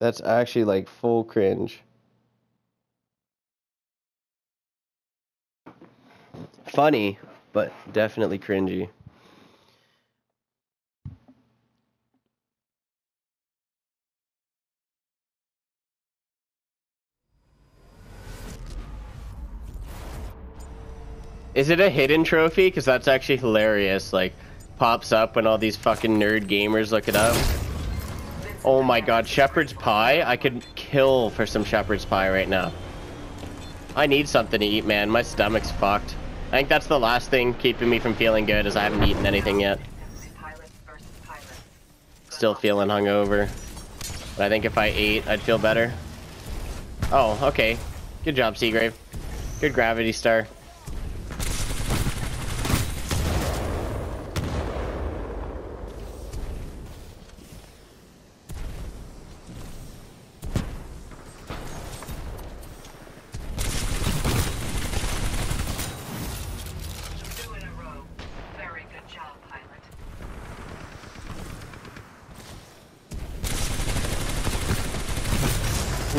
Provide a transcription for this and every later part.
That's actually like full cringe. Funny, but definitely cringy. Is it a hidden trophy? Because that's actually hilarious. Like, pops up when all these fucking nerd gamers look it up. Oh my god, shepherd's pie? I could kill for some shepherd's pie right now. I need something to eat, man. My stomach's fucked. I think that's the last thing keeping me from feeling good is I haven't eaten anything yet. Still feeling hungover. But I think if I ate, I'd feel better. Oh, okay. Good job, Seagrave. Good gravity star.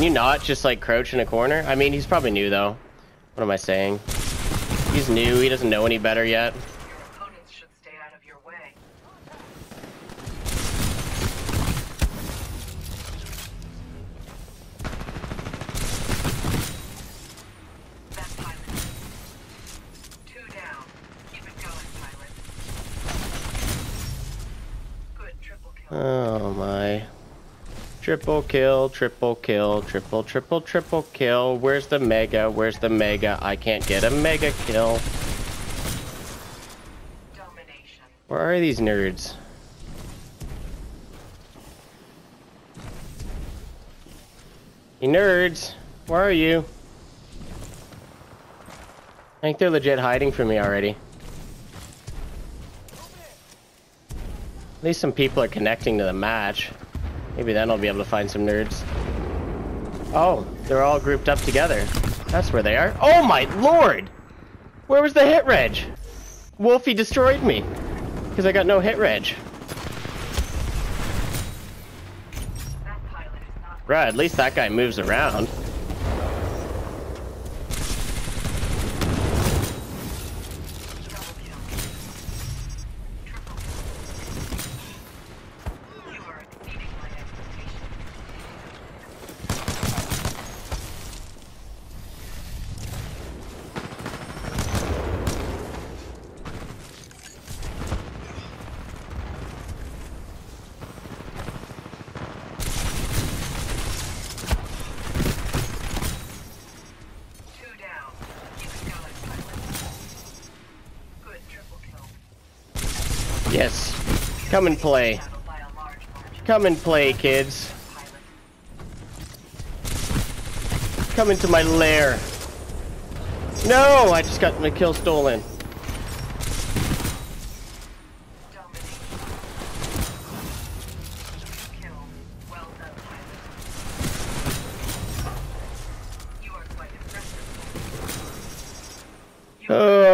You not just like crouch in a corner? I mean, he's probably new though. What am I saying? He's new, he doesn't know any better yet. Oh my. Triple kill, triple kill, triple, triple, triple kill. Where's the mega? Where's the mega? I can't get a mega kill. Domination. Where are these nerds? You nerds, where are you? I think they're legit hiding from me already. At least some people are connecting to the match. Maybe then I'll be able to find some nerds. Oh, they're all grouped up together. That's where they are. Oh my lord! Where was the hit reg? Wolfie destroyed me. Because I got no hit reg. Right, at least that guy moves around. Yes. Come and play. Come and play, kids. Come into my lair. No! I just got my kill stolen. Ugh.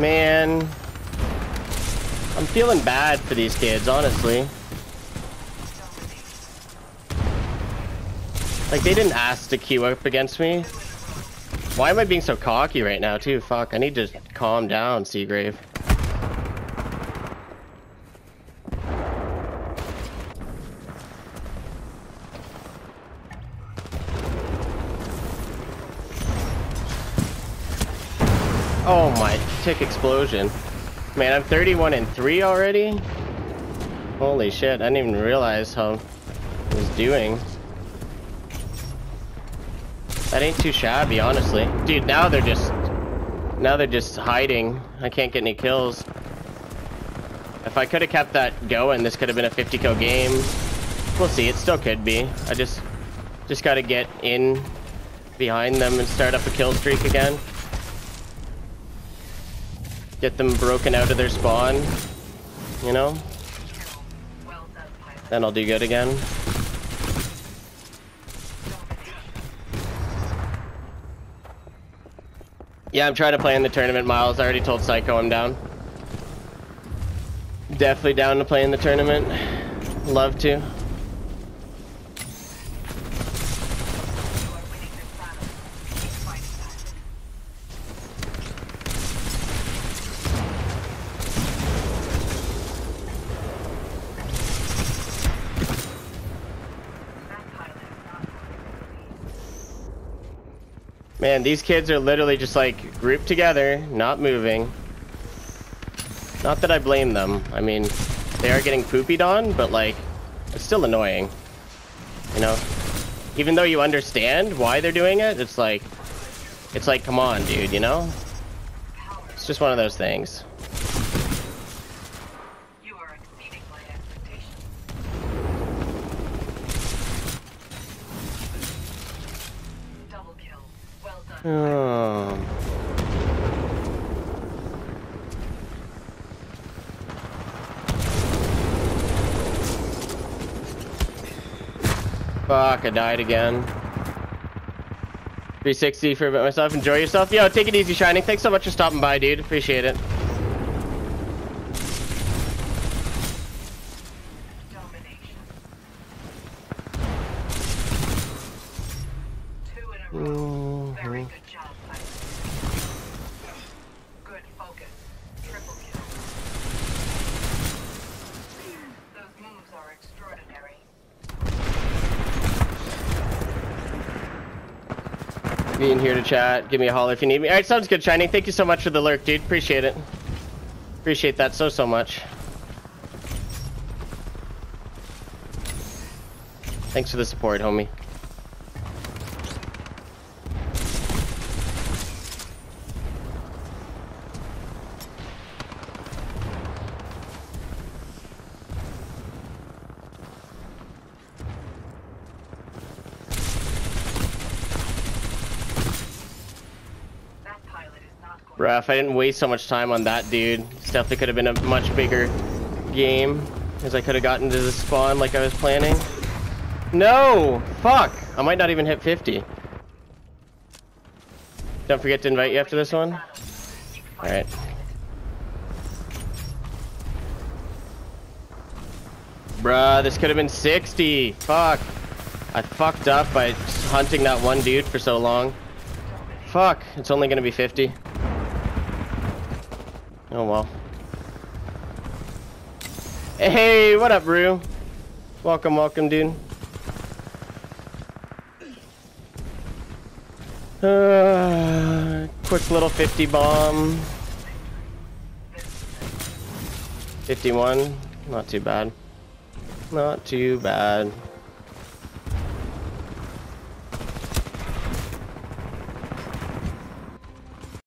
Man. I'm feeling bad for these kids, honestly. Like, they didn't ask to queue up against me. Why am I being so cocky right now, too? Fuck, I need to calm down, Seagrave. Oh my tick explosion. Man, I'm 31 and 3 already? Holy shit, I didn't even realize how I was doing. That ain't too shabby, honestly. Dude, now they're just... Now they're just hiding. I can't get any kills. If I could have kept that going, this could have been a 50 kill game. We'll see, it still could be. I just... Just gotta get in behind them and start up a kill streak again get them broken out of their spawn, you know? Then I'll do good again. Yeah, I'm trying to play in the tournament, Miles. I already told Psycho I'm down. Definitely down to play in the tournament. Love to. Man, these kids are literally just like grouped together, not moving. Not that I blame them. I mean, they are getting poopied on, but like, it's still annoying. You know? Even though you understand why they're doing it, it's like, it's like, come on, dude, you know? It's just one of those things. Oh. Fuck, I died again. 360 for bit myself. Enjoy yourself. Yo, take it easy, Shining. Thanks so much for stopping by, dude. Appreciate it. Mm-hmm. being here to chat. Give me a holler if you need me. All right, sounds good, Shining. Thank you so much for the lurk, dude. Appreciate it. Appreciate that so, so much. Thanks for the support, homie. Rough. I didn't waste so much time on that dude. This definitely could have been a much bigger game. As I could have gotten to the spawn like I was planning. No! Fuck! I might not even hit 50. Don't forget to invite you after this one. Alright. Bruh, this could have been 60. Fuck. I fucked up by hunting that one dude for so long. Fuck, it's only gonna be 50. Oh well. Hey, what up, Rue? Welcome, welcome, dude. Uh, quick little 50 bomb. 51, not too bad. Not too bad.